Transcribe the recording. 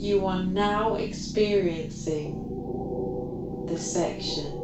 You are now experiencing the section